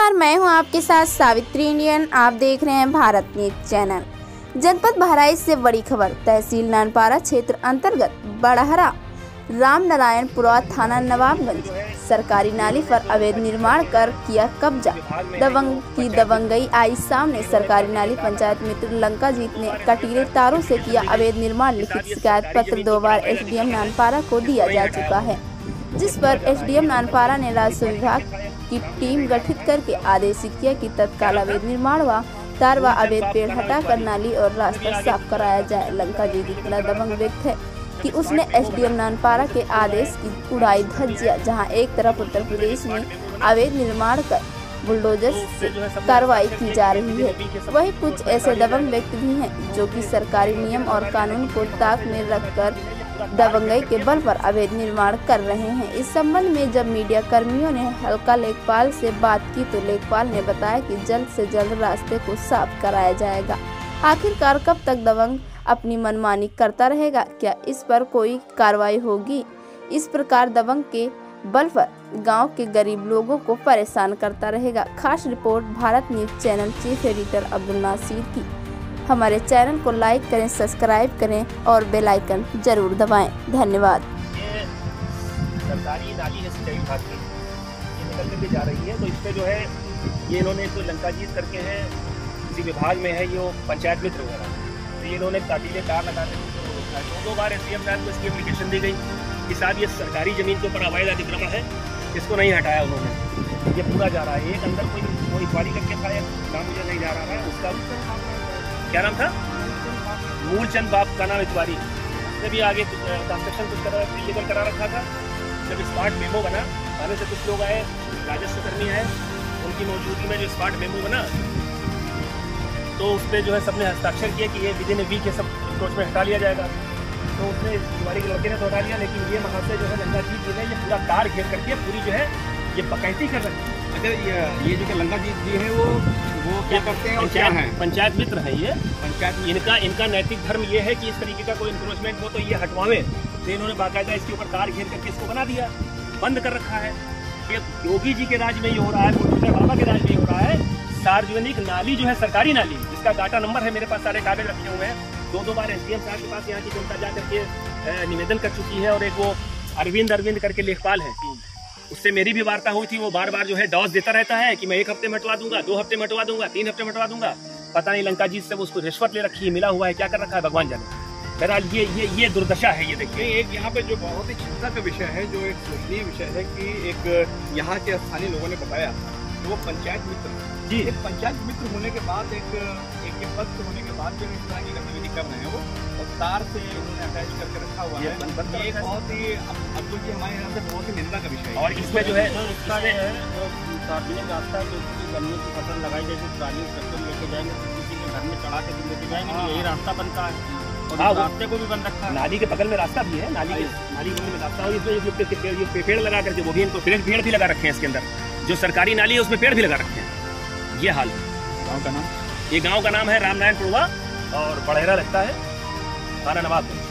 नमस्कार, मैं हूँ आपके साथ सावित्री इंडियन। आप देख रहे हैं भारत न्यूज़ चैनल। जनपद बहराइच से बड़ी खबर, तहसील नानपारा क्षेत्र अंतर्गत बड़हरा राम नारायणपुरा थाना नवाबगंज। सरकारी नाली पर अवैध निर्माण कर किया कब्जा। दबंग की दबंगई आई सामने। सरकारी नाली पंचायत मित्र लंका जीत ने कटीले तारों से किया अवैध निर्माण। लिखित शिकायत पत्र दो बार एसडीएम नानपारा को दिया जा चुका है, जिस पर एसडीएम नानपारा ने राजस्व विभाग की टीम गठित करके आदेश किया कि तत्काल अवैध निर्माण व तार व अवैध पेड़ हटाकर नाली और रास्ता साफ़ कराया जाए। लंका जी इतना दबंग व्यक्त है कि उसने एसडीएम नानपारा के आदेश की उड़ाई धज्जिया, जहाँ एक तरफ़ उत्तर प्रदेश में अवैध निर्माण कर बुलडोजर से कार्रवाई की जा रही है। वहीं कुछ ऐसे दबंग व्यक्ति भी हैं जो कि सरकारी नियम और कानून को ताक में रखकर दबंगई के बल पर अवैध निर्माण कर रहे हैं। इस संबंध में जब मीडिया कर्मियों ने हल्का लेखपाल से बात की तो लेखपाल ने बताया कि जल्द से जल्द रास्ते को साफ़ कराया जाएगा। आखिरकार कब तक दबंग अपनी मनमानी करता रहेगा? क्या इस पर कोई कार्रवाई होगी? इस प्रकार दबंग के बल गाँव के गरीब लोगों को परेशान करता रहेगा। खास report Bharat news channel chief editor Abdul Nasir की। हमारे चैनल को लाइक करें, सब्सक्राइब करें और बेल आइकन ज़रूर दबाएँ। धन्यवाद। सरकारी नाली है सिंचाई विभाग की। ये निकल जा रही है तो जो है, ये इन्होंने जो लंका जीत करके है, किसी विभाग में है, ये पंचायत मित्र वगैरह तो ये इन्होंने कार दो बार एस डी एम साहब को इसकी एप्लीकेशन दी गई। कि साहब ये सरकारी ज़मीन के ऊपर अवैध अतिक्रमण है, इसको नहीं हटाया उन्होंने। ये पूरा जा रहा है। एक अंदर कोई कोई इंक्वायरी करके था नाम मुझे नहीं जा रहा है। उसका क्या नाम था? मूलचंद बाप का नाम इतवारी। उसने भी आगे ट्रांजेक्शन कुछ करा इलीगल करा रखा था, जब स्मार्ट मेमो बना थाने से कुछ लोग आए, राजस्व कर्मी आए, उनकी मौजूदगी में जो स्मार्ट मेमो बना तो उस पर जो है सबने हस्ताक्षर किया कि ये विद इन वीक ये सब में हटा लिया जाएगा। तो उसने तिवारी के लड़के ने हटा लिया लेकिन ये महाशय जो है गंगा जी जी ने ये पूरा कार घेर करके पूरी जो है ये बकैती कर रखी है। अच्छा ये ये जो लंगा जी जी है वो वो क्या करते हैं और क्या है? पंचायत मित्र है ये। पंचायत इनका इनका नैतिक धर्म ये है कि इस तरीके का कोई इंक्रोचमेंट हो तो ये हटवावे। तो इन्होंने बाकायदा इसके ऊपर कार घेर करके इसको बना दिया बंद कर रखा है। ये योगी जी के राज में ये हो रहा है बुलडोजर बाबा के राज में ये हो रहा है। सार्वजनिक नाली जो है सरकारी नाली जिसका डाटा नंबर है मेरे पास सारे कागज़ रखे हुए हैं। दो दो बार एस साहब के पास यहाँ की जनता जा करके निवेदन कर चुकी है और एक वो अरविंद अरविंद करके लेखपाल है। उससे मेरी भी वार्ता हुई थी, वो बार बार जो है डॉस देता रहता है कि मैं एक हफ़्ते में हटवा दूँगा, दो हफ़्ते में हटवा दूँगा, तीन हफ़्ते में हटवा दूँगा। पता नहीं लंका जी से उसको रिश्वत ले रखी है, मिला हुआ है, क्या कर रखा है, भगवान जाने। बहरहाल ये ये ये दुर्दशा है, ये देखिए। एक यहाँ पे जो बहुत ही चिंता का विषय है, जो एक सोचनीय विषय है कि एक यहाँ के स्थानीय लोगों ने बताया वो पंचायत मित्र जी। एक पंचायत मित्र होने के बाद एक एक ये पद होने के बाद जो इस तरह की गतिविधि कर रहे हैं वो और तार से उन्होंने अटैच करके रखा हुआ ये है। बंद- बंद ये एक बहुत ही अब- अब्दुल जी हमारे यहाँ से बहुत ही निंदा का विषय है। और इसमें जो है इसका जो है सार्वजनिक रास्ता है जो किसी गन्ने की फ़सल लगाई जाएगी ट्राली ट्रैक्टर लेके जाएँगे तो किसी के घर में चढ़ा के लेके जाएँगे तो यही रास्ता बनता है। हाँ, रास्ते को भी बंद रखा है। नाली के बगल में रास्ता भी है नाली के नाली के बगल में रास्ता और इसमें पेड़ लगा करके वो भी इनको पेड़ पेड़ भी लगा रखे हैं इसके अंदर। जो सरकारी नाली है, उसमें पेड़ भी लगा रखे हैं। ये हाल। है गाँव का नाम? ये गाँव का नाम है रामनारायण पुरवा और बड़ेरा लगता है थाना है